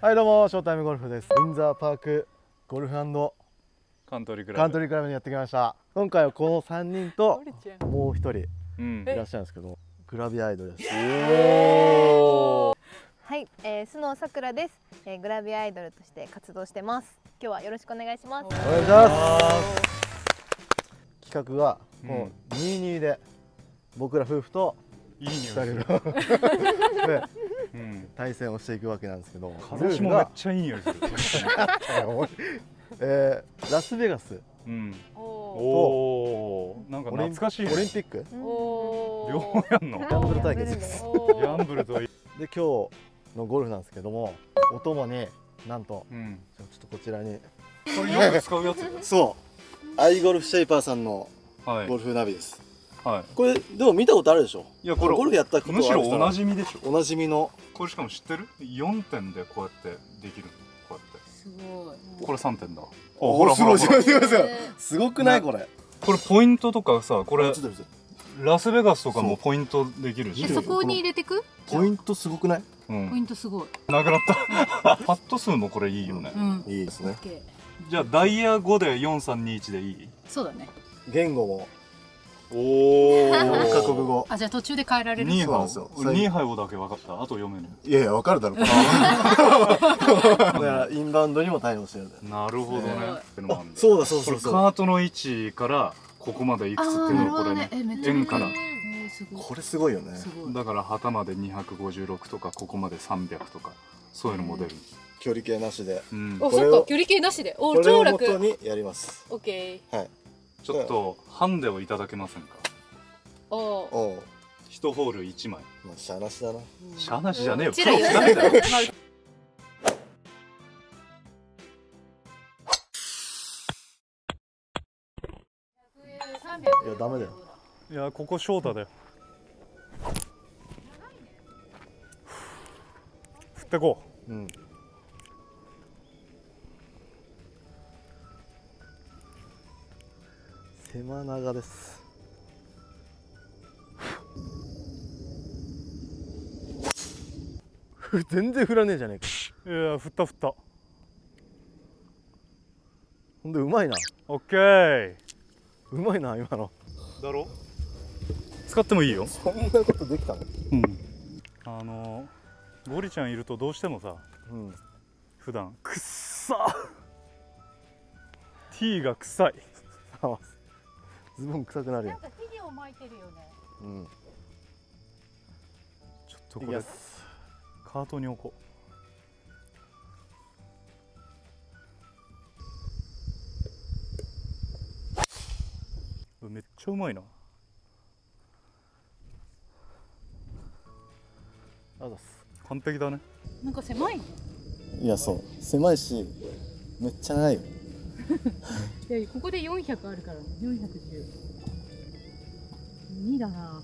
はい。どうもショータイムゴルフです。ウィンザーパークゴルフカントリークラブ。カントリークラブにやってきました。今回はこの3人ともう一人うん。いらっしゃるんですけどグラビアアイドルです。はい、えー、須野さくらです、えー、グラビアアイドルとして活動してます。今日はよろしくお願いします。お願いします。企画がもう22で僕ら夫婦といい匂い2する 対戦をしていくわけなんですけど。風下もめっちゃいい匂いする。えーラスベガス。うん。おおおなんかオリン懐かしいね。オリンピック？ー。両お方やんの？ギャンブル対決です。ギャンブルといい。で今日のゴルフなんですけどもお供になんとうん。ちょっとこちらに。これよく使うやつ。そう。アイゴルフシェイパーさんのはい。ゴルフナビです。はこれでも見たことあるでしょ？いいやこれゴルフやったことむしろおなじじみでしょ。おなじみの。これしかも知ってる？4点でこうやってできるこうやって。すごい。これ3点だ。おほらほらすごいすごいすごいえすごくない？これ。これポイントとかさこれラスベガスとかもポイントできるし。そこに入れてく？ポイントすごくない？うん。ポイントすごい。なくなった。パット数もこれいいよね。うん。いいですね。じゃあダイヤ5で4321でいい？そうだね。言語もお4カ 国語。あじゃあ途中で変えられる。ニーハオニーハオだけ分かった。あと読めるいやいやわかるだろ。だからインバウンドにも対応してるんだよなるほどね。ってのもあるんだ。そうだそうこれそうそうカートの位置からここまでいくつっていうのをこれね。円から。これすごいよね。だから旗まで256とかここまで300とかそういうのも出る。距離計なしで。うん。おこれをそっか距離計なしで。おこれ超を元楽。にやります。オッケー。はいちょっとハンデをいただけませんか？おおう。1ホール1枚。まあしゃなしだな。しゃーなしじゃねえよ。プロ二人だよ。い。やダメだよ。いやここ翔太だよ。振ってこうん狭長です。全然振らねえじゃねえか。ういや振った振った。ほんでうまいな。オッケー。うまいな今の。だろ？使ってもいいよ。そんなことできたの？うん。あのゴリちゃんいるとどうしてもさうん。普段。くっさ T が臭い ズボン臭くなるよかヒゲを巻いてるよね。うん。ちょっとこれカートに置こう。めっちゃうまいな。あざっす。完璧だね。なんか狭いね。いやそう。狭いしめっちゃ長いよ いやここで400あるから410。2だな。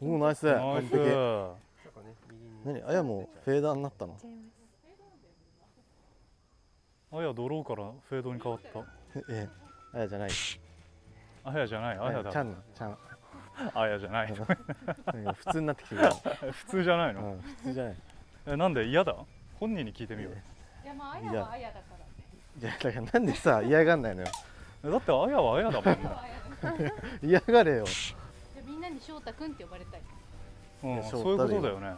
おおナイス。ナイ完璧。何？あやもフェーダーになったのあやドローからフェードに変わった。ええあやじゃないあやじゃないあやだ。ちゃんちゃんあやじゃない。普通になってきてるよ、普通じゃないの？うん、普通じゃない。えなんで嫌だ？本人に聞いてみよう。よいやまああやはあ。やだから。いやだからなんでさ嫌がんないのよ。えだってあやはあやだもん。ね嫌がれよ。じゃみんなに翔太くんって呼ばれたい。うん、翔そういうことだよね。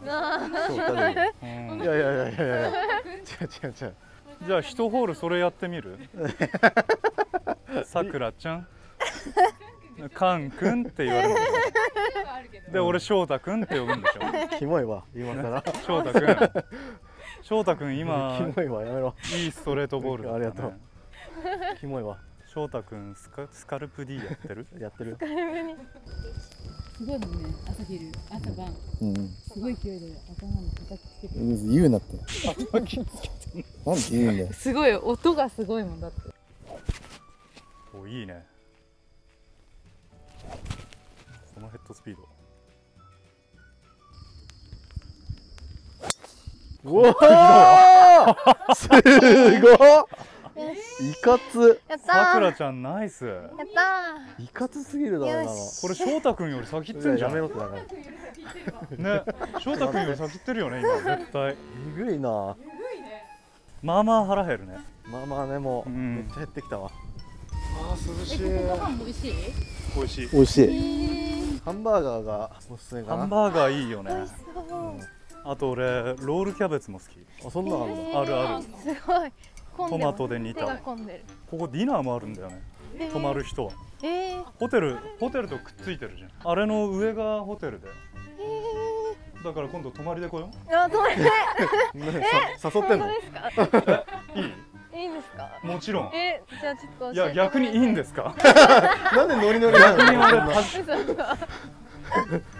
うん。いやいやいやいやいや。違う違う違うじゃあ一ホールそれやってみる？さくらちゃん？かんくんって言われるんで俺翔太くんって呼ぶんでしょ。キモいわ今更。翔太くん翔太くんキ今モいわやめろ。いいストレートボールね、ありがとう。キモいわ。翔太くんスカスカルプ D やってる？やってる。すごいもんね朝昼朝晩。うん。すごい勢いで頭に叩きつけて言うなって。なんで言うんだよ。すごい音がすごいもんだって。おいいねのヘッドスピード。うわー！すごっよし。いかつ。やったさくーらちゃんナイス。やったいかつすぎるだろ今の。よし。これ翔太くんより先行ってんじゃん。ねやめろってだから。翔太くんより先行ってるよね今絶対。えぐいな。まあまあ腹減るね。まあまあねもう。うん。めっちゃ減ってきたわ。あー涼しい。えここご飯美味しい。美味しい。美味しえい。ーハンバーガーがおすすめかな。ハンバーガーいいよね。あと俺ロールキャベツも好き。あそんなのあんだえーある。あるすごい。トマトで煮た。ここディナーもあるんだよね。えー。泊まる人は。えー。ホテルホテルとくっついてるじゃん。あれの上がホテルでえだから今度泊まりで来よー、あ、止まれ。ねさ誘ってんの？本当ですか？う いい？いいんですか？もちろん。え、じゃあちょっとい教えてや逆にいいんですか？なんでノリノリな逆にの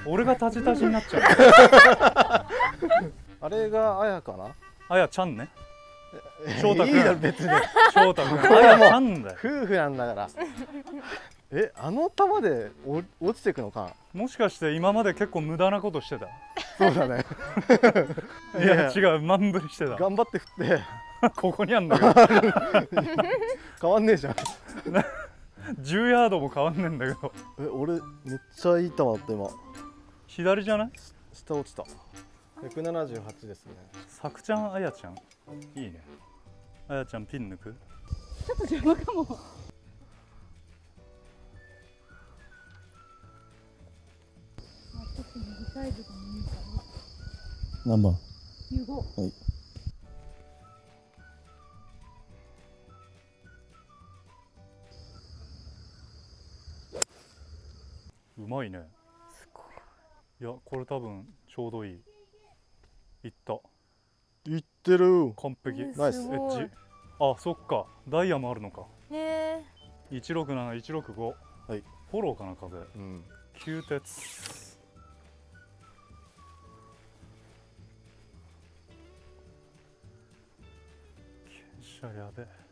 俺がタジタジになっちゃう。あれがあやかな？あやちゃんね。翔太くん。いいだろ別に。翔太くん。あやちゃんだよ。夫婦なんだから。えあの球でお落ちてくのか？もしかして今まで結構無駄なことしてた？そうだね。いや違う満振りしてた。頑張って振って ここにあんだけど変わんねえじゃん。10ヤードも変わんねえんだけど。え俺めっちゃいい球だった今。左じゃない？下落ちた。178ですね。さくちゃんあやちゃん？いいね。あやちゃんピン抜く？ちょっと邪魔かも。何番？15はいいね。すごい。いやこれ多分ちょうどいい。いった。いってる。完璧。ナイス。すごい。ッジ。あそっか。ダイヤもあるのか。ね167165はい。フォローかな風。うん。九鉄。傾斜やべえ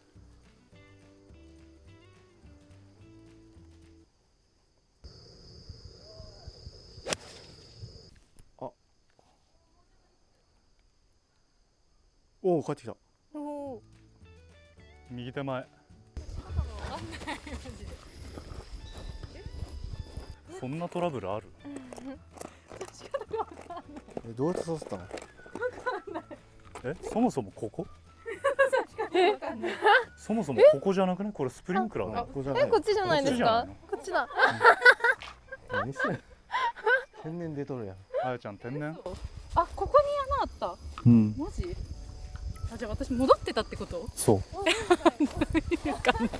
おお帰ってきた。え。おお。右手前。そんなトラブルある？えどうやって刺せたの？えそもそもここ？そもそもここじゃなくねこれスプリンクラーだよここじゃない。え、こっちじゃないですか？こ。こっちだ。何してんの天然出とるやん。あやちゃん天然？あここに穴あった。うん。マジ？あじゃあ私戻ってたってこと？そう。意味わかんない。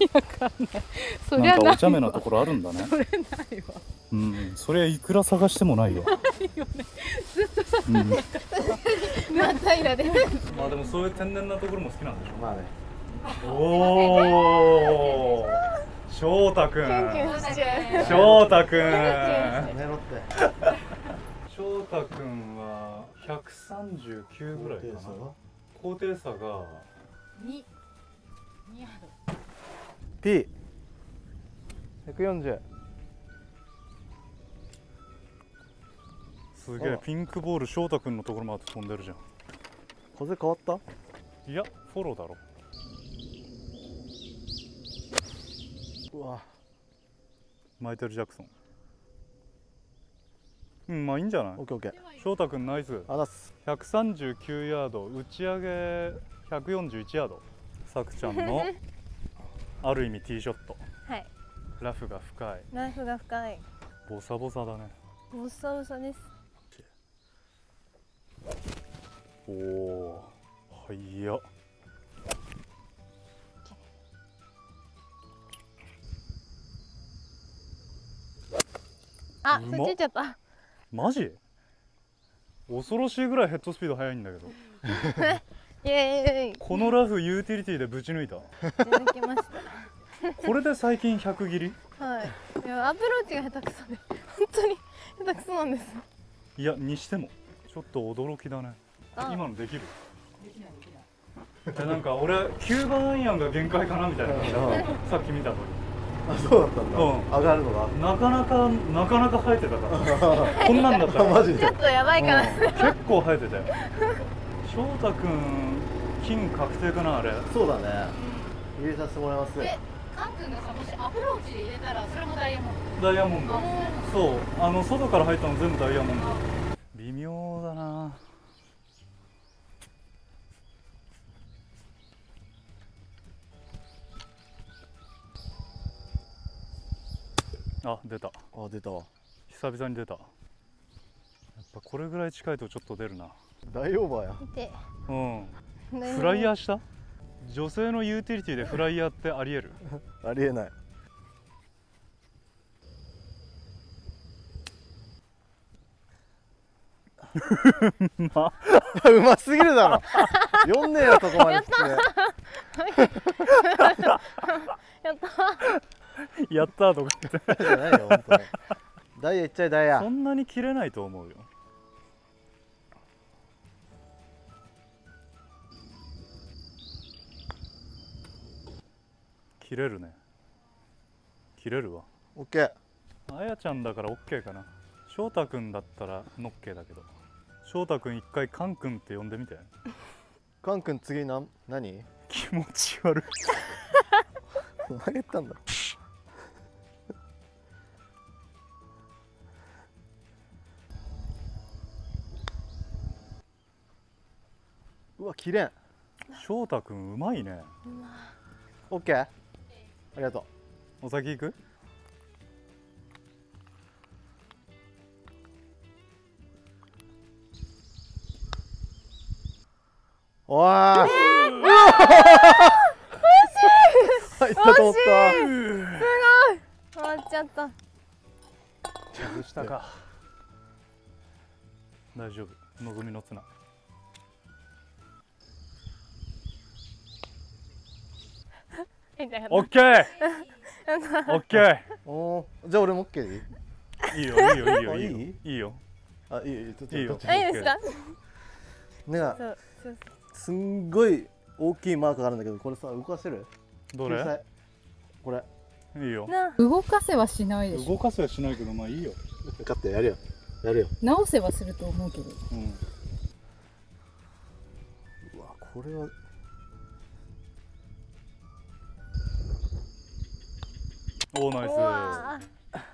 意味わかんない。そりゃなんかないお茶目なところあるんだね。それないわ。うん。それいくら探してもないよ。うんまたいらで。まあでもそういう天然なところも好きなんでしまあね。ょおお翔太くん。翔太くん。やめろって。翔太くんは139ぐらいかな高低差が2 2ヤード。P140 すげえあ。ピンクボール翔太くんのところまで飛んでるじゃん。風変わった？いやフォローだろ。うわ。マイケル・ジャクソンうんまあいいんじゃない？オッケーオッケー。翔太くんナイス。あざっす。139ヤード。打ち上げ141ヤード。さくちゃんの ある意味ティーショット。はい。ラフが深い。ライフが深い。ボサボサだね。ボッサボサです。おおはいやあ、そっち行っちゃった。マジ？恐ろしいぐらいヘッドスピード速いんだけど。イエーイ。このラフユーティリティでぶち抜いた。抜きましこれで最近100切り？た。はい。いや、アプローチが下手くそで、本当に下手くそなんです。いやにしてもちょっと驚きだね。あ今のできる？えなんか俺9番アイアンが限界かなみたいなさっき見たとあそうだったんだ、うん。上がるのが。なかなかなかなか生えてたから こんなんだったら マジで。ちょっとやばいかな。うん。結構生えてたよ。翔太くん金確定かなあれ。そうだね。入れさせてもらいますえカン君がさもしアプローチで入れたらそれもダイヤモンド。ダイヤモンド。そう。あの外から入ったの全部ダイヤモンド微妙だなあ出た。あ出た。わ久々に出た。やっぱこれぐらい近いとちょっと出るな。大オーバーや。見て。うん。フライヤーした女性のユーティリティでフライヤーってありえる？ありえない。ま うますぎるだろ。読んねえよそこまで来てやった やったーとか言って。じゃないよ本当に。ダイヤいっちゃいダイヤ。そんなに切れないと思うよ。切れるね。切れるわ。オッケー。あやちゃんだから OK かな。翔太くんだったらノッケーだけど。翔太くん一回カンくんって呼んでみて。カン君次なん何？気持ち悪い。投げたんだ？うわ綺麗。翔太くんうまいね。オッケー。ありがとお先行く？うおー。入ったと思った。終わっちゃった。外したか。大丈夫。望みの綱えじゃあオッケー。オッケおー。じゃあ俺もオッケー。でいいーいいよいい？よ。いいよ。あいいよいいいいよ。あいいよいいよいいですか？なんかすんごい大きいマークがあるんだけどこれさ動かせる？どれ？これ。いいよ。な動かせはしないでしょ。動かせはしないけどまあいいよ。分かってやるよ。やるよ。直せはすると思うけど。うん。うわこれはおーナイうわ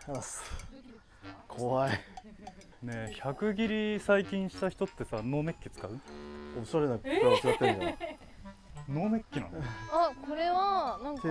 あす怖い。スねえ100切り最近した人ってさノーメッキ使う？おしゃれなプラを使ってんじゃん。ノーメッキなの？あこれはなんかプ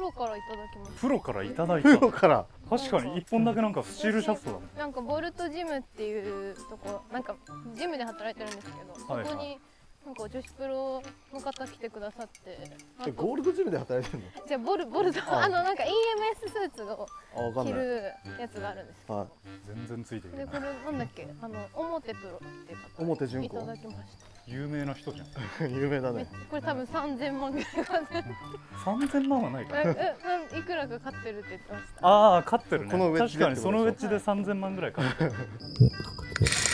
ロからいただきましプロからいただいプロたから。確かに1本だけなんかスチールシャフトだもんたなんかボルトジムっていうとこなんかジムで働いてるんですけどそこはい。はいになんか女子プロの方来てくださって。あえゴールドジムで働いてんの？じゃあボルボルトああのなんか EMS スーツをあわかんない。着るやつがあるんですはい。全然ついてるでこれなんだっけ？あの表プロっていう方。表純子いただきました。有名な人じゃん。有名だね。これ多分3000万ぐらいかかってる。3000万はないか。えいくらか買ってるって言ってました。ああ勝ってるね。このウェッジで確かにそのウェッジで3000万ぐらい買ってる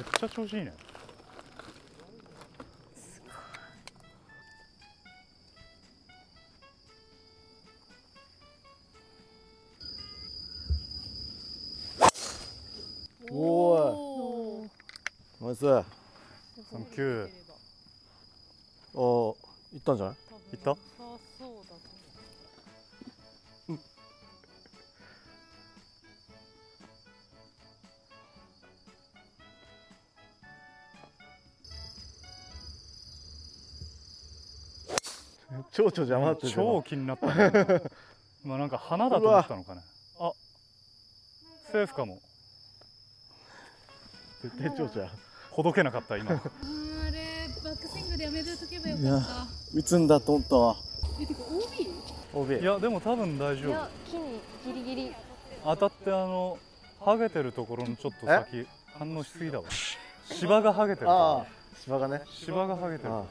めっちゃ調子いいね。おー。いナイス。あサンキュー。ー。いったんじゃない？いった？々邪魔だって超気になったね。まあなんか花だと思ったのかね。あセーフかも。絶対蝶々やほどけなかった今。あれバックスイングでやめとけばよいやかった。打つんだと思ったわ。えてか OB? OB いやでも多分大い丈夫。や木にギリギリ。当たってあのハゲてるところのちょっと先反応しすぎだわ。芝がハゲてるとああこ芝がね。芝がハゲてるとあこ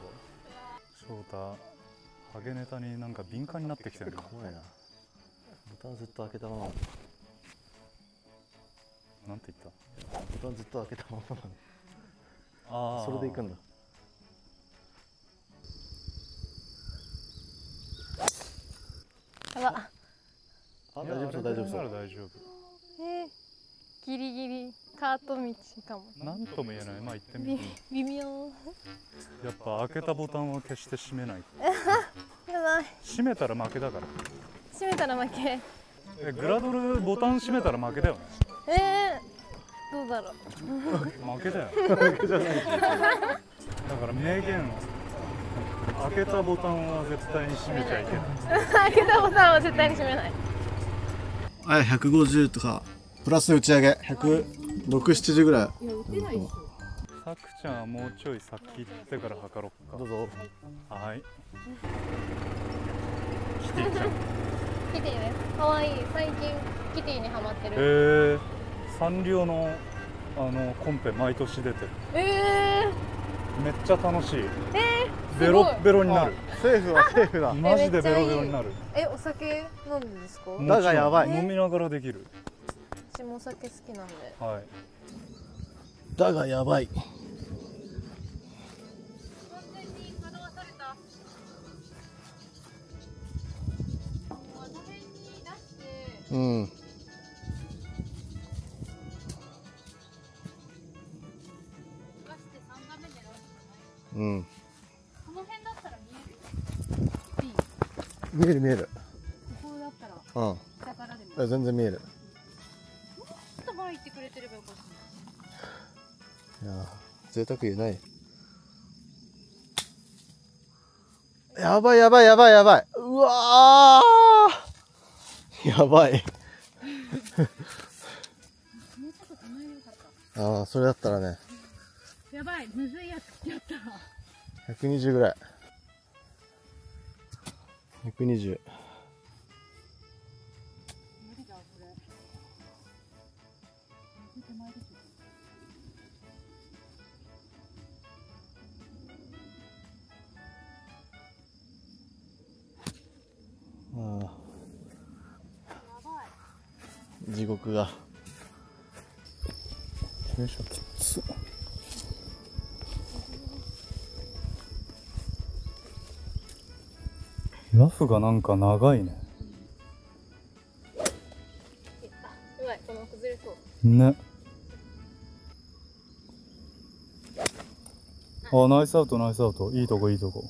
翔太ハゲネタになんか敏感になってきてるな。怖いな。ボタンずっと開けたまま。なんて言った？ボタンずっと開けたままなのあー。それで行くんだ。やばあ大丈夫そう大丈夫そう。大丈夫。えー、ギリギリカート道かも。なんとも言えない。まあ行ってみびる微妙。やっぱ開けたボタンは決して閉めない。やばい。閉めたら負けだから。閉めたら負け。えグラドルボタン閉めたら負けだよね。えー、どうだろう。負けだよ。だから名言開けたボタンは絶対に閉めちゃいけない。開けたボタンは絶対に閉めない。はい150とかプラス打ち上げ。1067ぐらい。いや打てないでしょさくちゃんはもうちょい先行ってから測ろうどうぞ。かはい。キティちゃん。キティねかわいい。最近キティにハマってへるえサンリオのあのコンペ毎年出てる。えめっちゃ楽しい。ー、ベロッベロになる。セーフはセーフだ。マジでベロベロになる。えお酒飲んでですか？だがやばい。飲みながらできる私もお酒好きなんで。はい。だがやばい。うん。うん。この辺だったら見える見える。見えるここだったら。うん。下からで全然見えるいやー贅沢言えない。やばいやばいやばいやばい。うわー。やばい。ああそれだったらね。たやばい。むずいやつ来ちゃった120ぐらい。120地獄が。傾斜きつラフがなんか長いね。うまい。この崩れそう。ね。あナイスアウトナイスアウト。いいとこいいとこ。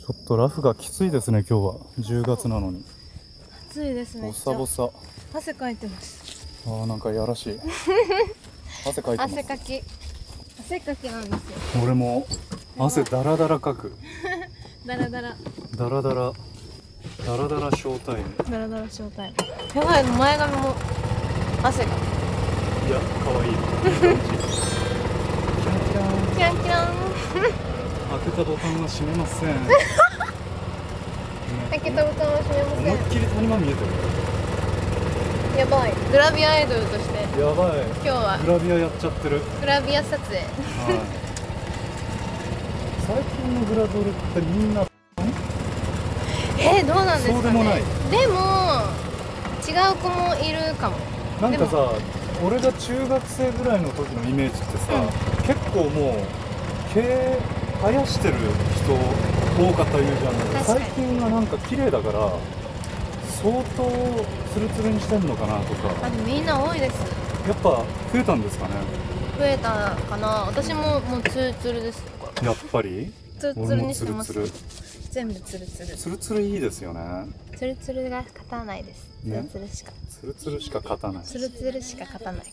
ちょっとラフがきついですね今日は。10月なのに暑いですねボサボサ。汗かいてます。あーなんかやらしい。汗かいてます。汗かき。汗かきなんですよ。俺も汗ダラダラかく。ダラダラダラダラダラダラショータイム。ダラダラショータイム。やばい前髪も汗が。いや可愛い。いキャンキャン。キャンキャン。開けたボタンは閉めません。開 けたボタンは閉めま思いっきり谷間見えてせんやばい。グラビアアイドルとして。るやばい。今日は。グラビアやっちゃってる。グラビア撮影。はい。最近のグラドルってみんな。えー、どうなんですかね。そうでもない。でも違う子もいるかも。なんかさ俺が中学生ぐらいの時のイメージってさ、結構もう毛生やしてる人多かった言うじゃん最近はなんか綺麗だから相当ツルツルにしてんのかなとか。あでもみんな多いです。やっぱ増えたんですかね。増えたかな。私ももうツルツルです。やっぱり？ツルツルにしてます。ツルツル。全部ツルツル。ツルツルいいですよね。ツルツルが勝たないです。ツねルツルしか、ツルツルしか勝たない。ツルツルしか勝たない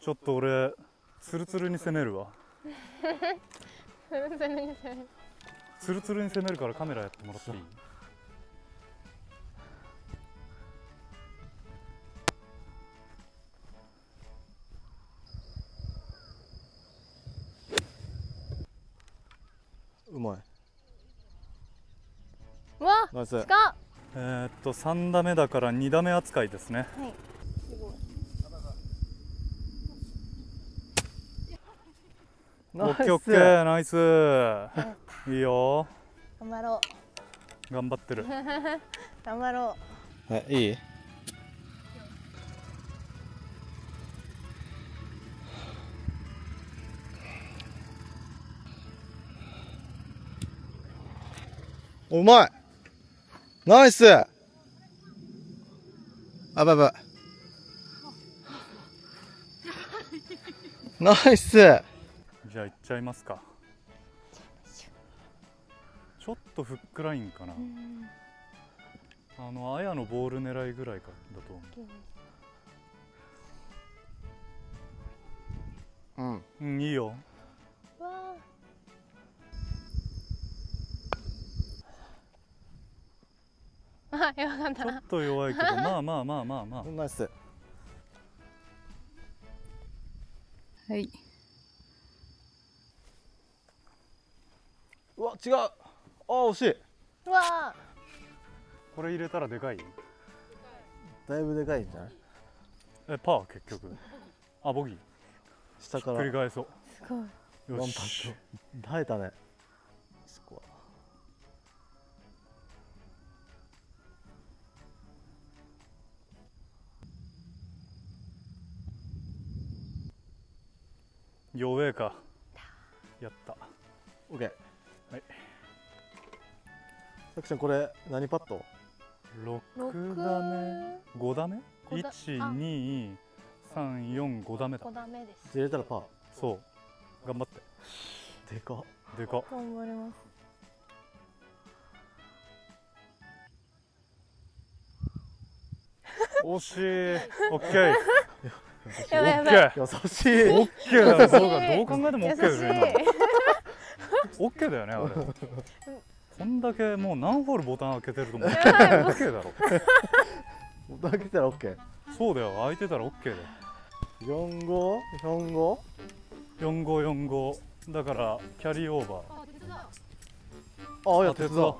ちょっと俺ツルツルに攻めるわツルツルにするツルツルに攻めるからカメラやってもらっていいナイスえーっと3打目だから2打目扱いですね。はい。オッケーオッケーナイス。いいよ。頑張ろ頑張ってる。う 頑張ろえいい？うまいナイス。あばば。ナイス。じゃあ行っちゃいますか。ちょっとフックラインかな。ううんあのあやのボール狙いぐらいかだと思う。ん。わううんいいよああよかった。ちょっと弱いけどまあまあまあまあまあ。ナイス。はい。うわ違う。あ惜しい。うわあこれ入れたらでかい？だいぶでかいんじゃない？えパー結局。あボギー。ひっ下から。くり返そう。すごい。よし。耐えたね弱えか。やった。オッケー。はい。さきちゃんこれ何パット？6打目。5打目？五打 ?12345 打目だ。5ダメです。入れたらパー。そう。頑張って。でか。っでか。っ頑張ります。惜しい。オッケーやばいやばい。オッケー優しい。オッケーだよ優しい。そうかどう考えてもオッケーですよ優しい。今オッケーだよねあれ。こんだけもう何ホールボタン開けてると思う。オッケーだろボタン開けたらオッケーそうだよ開いてたらオッケーだよ四五四五。4545だからキャリーオーバあいやー手伝う。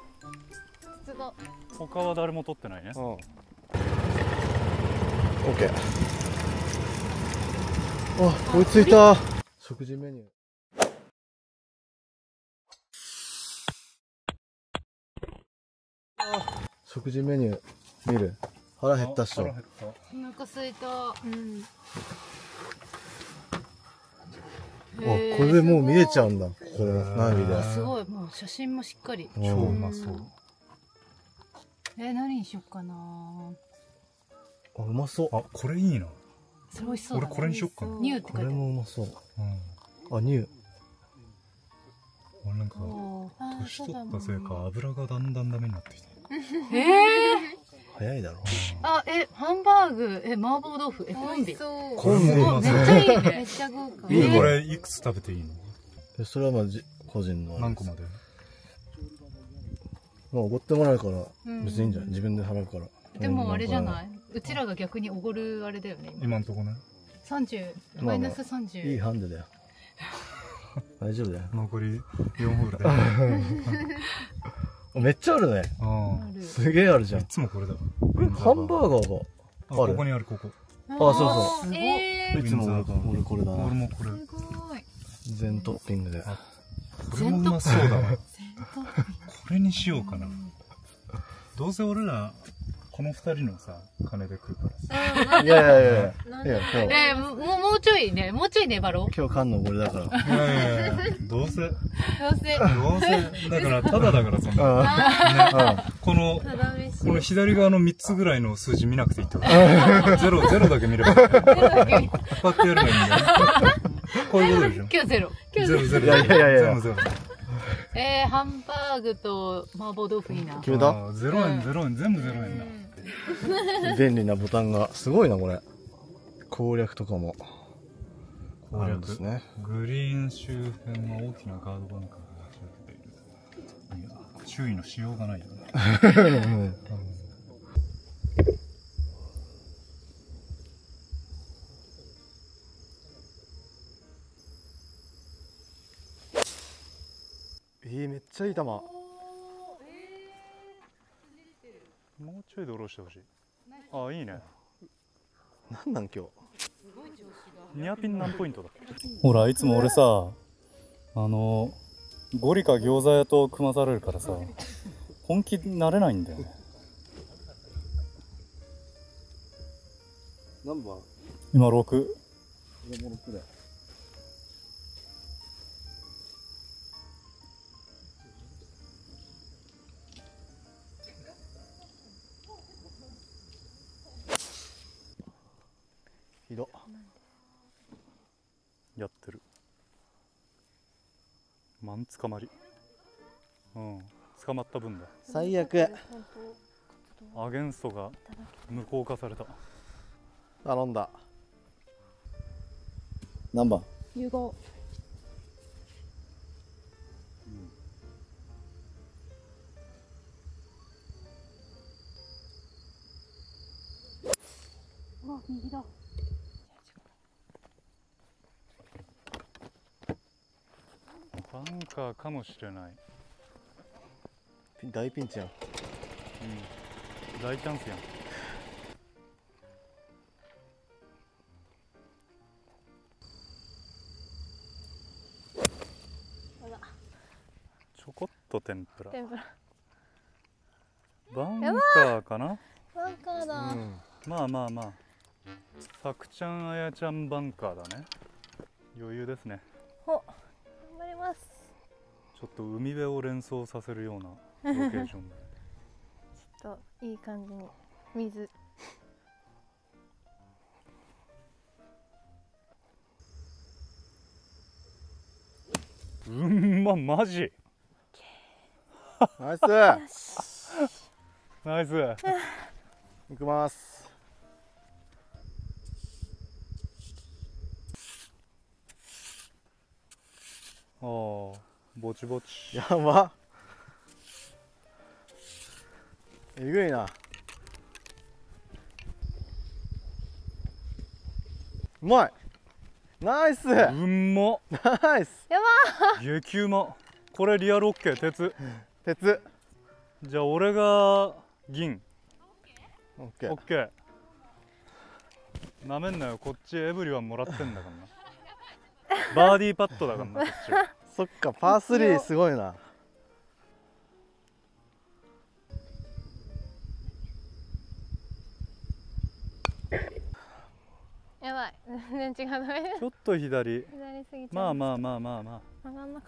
筒が他は誰も取ってないね。うん。オッケーあ追いついた。食事メニュー。あ食事メニュー。見る。腹減ったっしょ。腹減った。お腹すいた。うん。あこれでもう見えちゃうんだ。これナビですごい、もう写真もしっかり。うん超うまそう。え、何にしよっかな。あうまそう。あこれいいなそれ美味しそうだ、ね。俺これにしよっかな。ニューってこれ書いてある。もうまそう。うん。あニュー。俺なんか年取ったせいか油がだんだんダメになってきてえー、早いだろ。あ、え、ハンバーグ、え、麻婆豆腐、え、コンビ？コンビ。これもうまそうめっちゃいいめっね。ちゃ豪華。いいね。これいくつ食べていいの？えそれはまあじ個人の。何個まで？まあおごってもらうからうん。別にいいんじゃない？自分で払うからでもあれじゃない？いうちらが逆におごるあれだよね。今。んとこね。30、まあマイナス30。いいハンデだよ。大丈夫だよ。残り4ホールであめっちゃあるね。ああ。る。すげえあるじゃん。いつもこれだハンバーガーがああるここにあるここ。あそうそう。すごい。えー、いつも俺ウィンザー俺これだな。俺もこれ。すごい。全トッピングで。あこれもうまそうだわ。全これにしようかな。どうせ俺らこの二人のさ金で食うからさ。いやいやいやいやなんいや今日。えー、もう、もうちょいね、もうちょい粘ろう。今日缶の俺だから。いやいやいやどうせ。どうせ。どうせ。だからただだからそんな。うん。ね。このこの左側の3つぐらいの数字見なくていいってこと。ゼロゼロだけ見れば。いいパッてやれば。いいんだよこういうことでしょ。今日ゼロ。ゼロゼロ。いやいやいやいや。ゼロゼロえー、ハンバーグと麻婆豆腐いいな。決めた？ゼロ円ゼロ円全部ゼロ円だ便利なボタンがすごいなこれ。攻略とかも。あるんですね。グリーン周辺の大きなガードバンカーが立ちているいや周囲のしようがないよね。うんえー、めっちゃいい球まいで下ろしてほしい。ああいいね。なんなん今日？ニアピン何ポイントだほらいつも俺さあのゴリか餃子屋と組まされるからさ本気になれないんだよね。何番？今6レモンプレやってる。マン捕まり。うん。捕まった分だ。最悪。アゲンストが無効化された。頼んだ。何番 ?15 カーかもしれない、大ピンチやん。うん、大チャンスやん。ちょこっと天ぷら。天ぷら。バンカーかな？バンカーだ、うん。まあまあまあ。さくちゃんあやちゃんバンカーだね。余裕ですねちょっと海辺を連想させるようなロケーションで。ちょっといい感じに水。うんまマジ。ナイス。ナイス。行きます。ああぼちぼち。やば。えぐいな。うまい。ナイス。うんま。ナイス。激うま。これリアルオッケー鉄。鉄。じゃあ俺が銀。オッケー。オッケー。なめんなよ。こっちエブリワンもらってんだからな。バーディーパットだからなこっちそっかパー3すごいな。やばい。全然違う。ダメちょっと左。左すぎちゃう。まあまあまあまあまあ。上が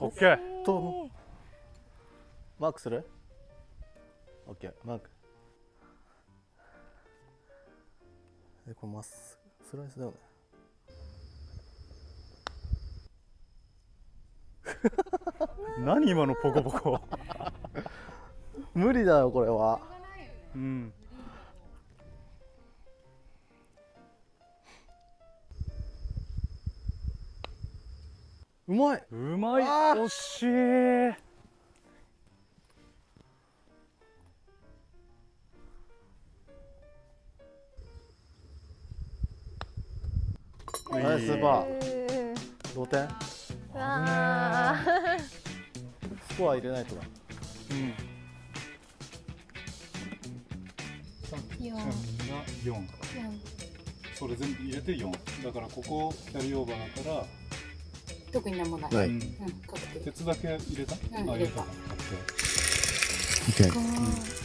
オッケー。とマークする？オッケー。マーク。えこれまっすぐスライスだよね何今のポコポコ。無理だよこれは。うんまい。うまい。惜しい。ナイスパー。ー同点うわー。スコア入れないとだ。うん。四。が4それ全部入れて4だからここキャリーオーバーだから、特になんもない、はい。うん鉄だけ入れた、うんあ入れた。確定オッケー。うん